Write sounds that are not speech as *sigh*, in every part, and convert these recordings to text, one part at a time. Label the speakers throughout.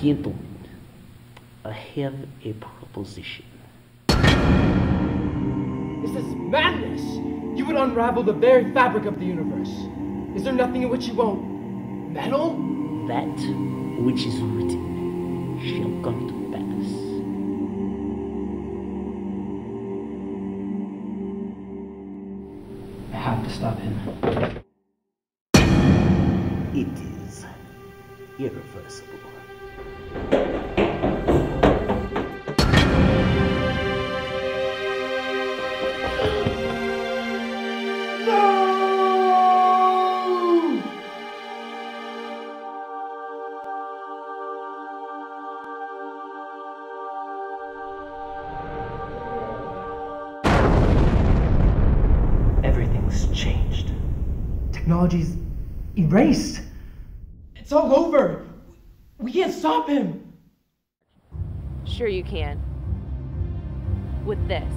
Speaker 1: Gentlemen, I have a proposition.
Speaker 2: This is madness! You would unravel the very fabric of the universe. Is there nothing in which you won't meddle?
Speaker 1: That which is written shall come to pass.
Speaker 2: I have to stop him.
Speaker 1: It is irreversible.
Speaker 2: Technology's erased. It's all over. We can't stop him.
Speaker 3: Sure you can. With this. *laughs*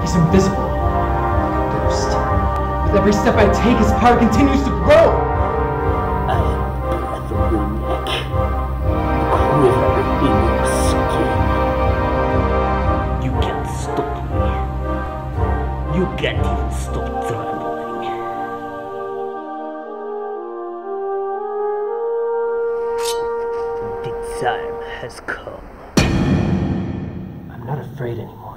Speaker 2: He's invisible. Like a ghost. With every step I take, his power continues to grow.
Speaker 1: I am breath of your neck, quiver You can't stop me. You can't even stop. The time has come.
Speaker 2: I'm not afraid anymore.